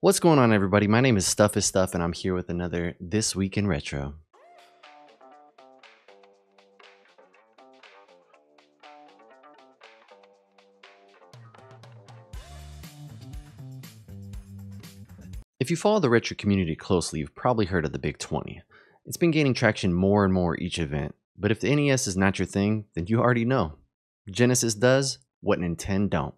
What's going on, everybody? My name is Stuff is Stuff, and I'm here with another This Week in Retro. If you follow the retro community closely, you've probably heard of the Big 20. It's been gaining traction more and more each event, but if the NES is not your thing, then you already know. Genesis does what Nintendo don't.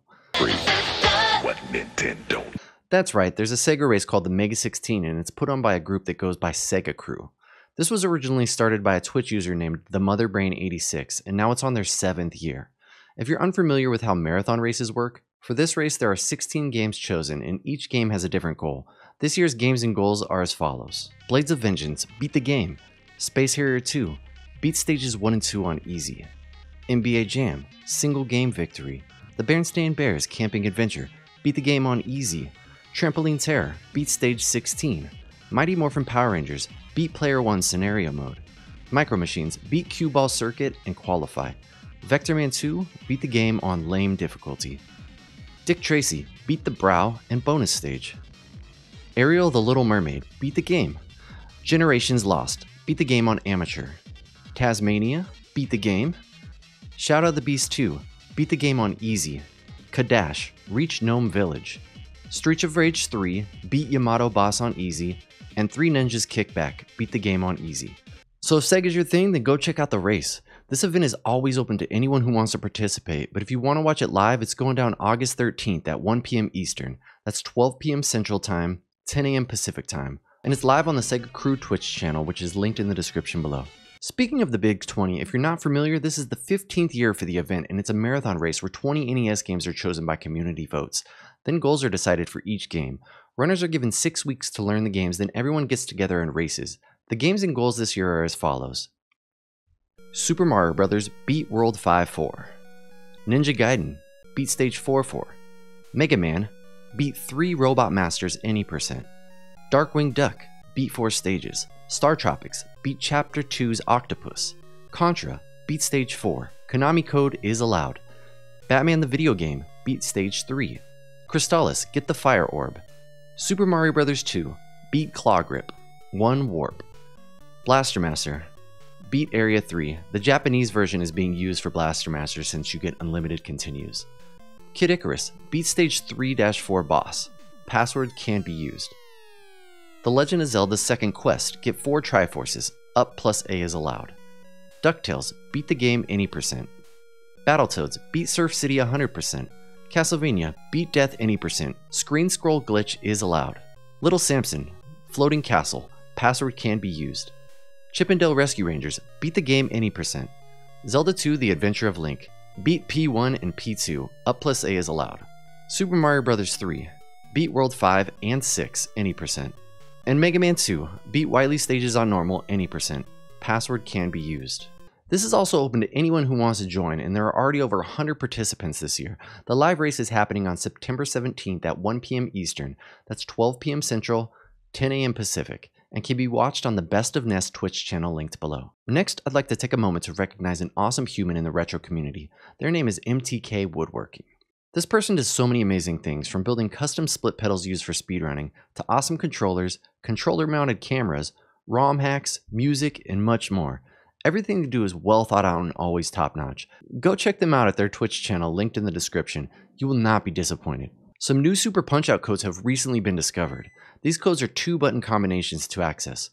What Nintendo? That's right, there's a Sega race called the Mega 16, and it's put on by a group that goes by Sega Crew. This was originally started by a Twitch user named the Motherbrain86, and now it's on their seventh year. If you're unfamiliar with how marathon races work, for this race there are 16 games chosen, and each game has a different goal. This year's games and goals are as follows Blades of Vengeance, beat the game. Space Harrier 2, beat stages 1 and 2 on easy. NBA Jam, single game victory. The Berenstain Bears Camping Adventure, beat the game on easy. Trampoline Terror, beat stage 16. Mighty Morphin Power Rangers, beat Player 1 scenario mode. Micro Machines, beat Cue Ball Circuit and qualify. Vector Man 2, beat the game on lame difficulty. Dick Tracy, beat the Brow and bonus stage. Ariel the Little Mermaid, beat the game. Generations Lost, beat the game on amateur. Taz-Mania, beat the game. Shadow of the Beast 2, beat the game on easy. Cadash, reach Gnome Village. Streets of Rage 3, beat Yamato Boss on easy. And Three Ninjas Kickback, beat the game on easy. So if Sega's your thing, then go check out the race. This event is always open to anyone who wants to participate, but if you want to watch it live, it's going down August 13th at 1 p.m. Eastern. That's 12 p.m. Central Time, 10 a.m. Pacific Time. And it's live on the Sega Crew Twitch channel, which is linked in the description below. Speaking of the Big 20, if you're not familiar, this is the 15th year for the event, and it's a marathon race where 20 NES games are chosen by community votes. Then goals are decided for each game. Runners are given six weeks to learn the games, then everyone gets together and races. The games and goals this year are as follows Super Mario Bros. beat World 5 4. Ninja Gaiden beat Stage 4 4. Mega Man beat 3 Robot Masters any percent. Darkwing Duck beat 4 stages. Star Tropics beat Chapter 2's Octopus. Contra beat Stage 4. Konami Code is allowed. Batman the Video Game beat Stage 3. Crystalis get the Fire Orb. Super Mario Bros. 2 beat Claw Grip. 1 Warp. Blaster Master beat Area 3. The Japanese version is being used for Blaster Master since you get unlimited continues. Kid Icarus beat Stage 3 4 boss. Password can be used. The Legend of Zelda Second Quest get 4 Triforces. Up plus A is allowed. DuckTales beat the game any percent. Battletoads beat Surf City 100%. Castlevania beat Death any percent. Screen scroll glitch is allowed. Little Samson Floating Castle. Password can be used. Chip 'n Dale Rescue Rangers beat the game any percent. Zelda 2 The Adventure of Link beat P1 and P2, up plus A is allowed. Super Mario Bros. 3 beat World 5 and 6 any percent. And Mega Man 2 beat Wily stages on normal any percent. Password can be used. This is also open to anyone who wants to join, and there are already over 100 participants this year. The live race is happening on September 17th at 1 p.m. Eastern. That's 12 p.m. Central, 10 a.m. Pacific and can be watched on the Best of NES Twitch channel linked below. Next, I'd like to take a moment to recognize an awesome human in the retro community. Their name is MTK Woodworking. This person does so many amazing things, from building custom split pedals used for speedrunning, to awesome controllers, controller mounted cameras, ROM hacks, music, and much more. Everything they do is well thought out and always top notch. Go check them out at their Twitch channel linked in the description. You will not be disappointed. Some new Super Punch Out codes have recently been discovered. These codes are two button combinations to access.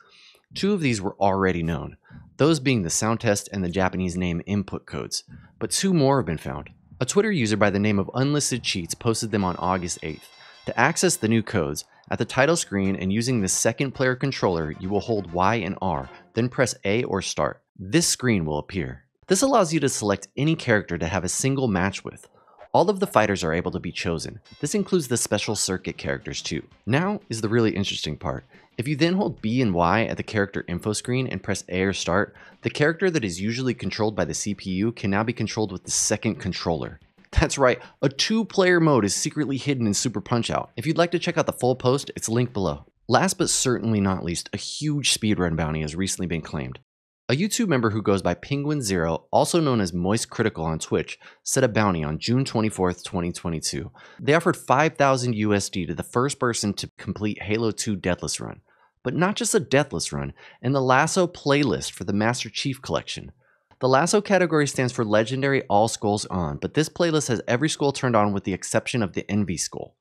Two of these were already known, those being the sound test and the Japanese name input codes, but two more have been found. A Twitter user by the name of Unlisted Cheats posted them on August 8th. To access the new codes, at the title screen and using the second player controller, you will hold Y and R, then press A or start. This screen will appear. This allows you to select any character to have a single match with. All of the fighters are able to be chosen. This includes the special circuit characters too. Now is the really interesting part. If you then hold B and Y at the character info screen and press A or start, the character that is usually controlled by the CPU can now be controlled with the second controller. That's right, a two-player mode is secretly hidden in Super Punch-Out. If you'd like to check out the full post, it's linked below. Last but certainly not least, a huge speedrun bounty has recently been claimed. A YouTube member who goes by Penguin Zero, also known as MoistCr1tikal on Twitch, set a bounty on June 24th, 2022. They offered 5,000 USD to the first person to complete Halo 2 Deathless Run. But not just a Deathless Run, and the LASO playlist for the Master Chief Collection. The LASO category stands for Legendary All Skulls On, but this playlist has every skull turned on with the exception of the Envy Skull.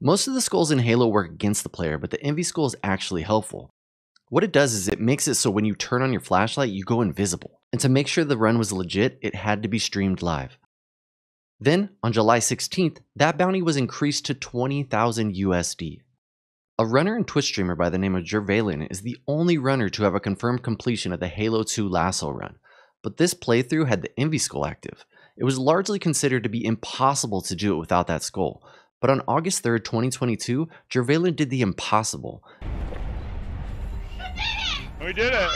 Most of the skulls in Halo work against the player, but the Envy Skull is actually helpful. What it does is it makes it so when you turn on your flashlight, you go invisible. And to make sure the run was legit, it had to be streamed live. Then, on July 16th, that bounty was increased to 20,000 USD. A runner and Twitch streamer by the name of Jervalin is the only runner to have a confirmed completion of the Halo 2 LASO run, but this playthrough had the Envy Skull active. It was largely considered to be impossible to do it without that skull, but on August 3rd, 2022, Jervalin did the impossible We did it! we did it.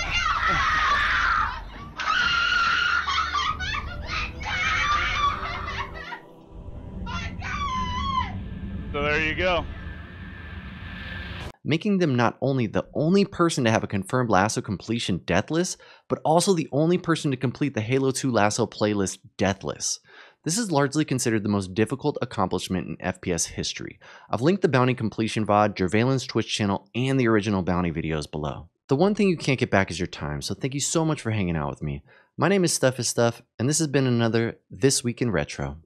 so there you go. Making them not only the only person to have a confirmed LASO completion deathless, but also the only person to complete the Halo 2 LASO playlist deathless. This is largely considered the most difficult accomplishment in FPS history. I've linked the bounty completion VOD, Jervalin's Twitch channel, and the original bounty videos below. The one thing you can't get back is your time, so thank you so much for hanging out with me. My name is Stuff is Stuff, and this has been another This Week in Retro.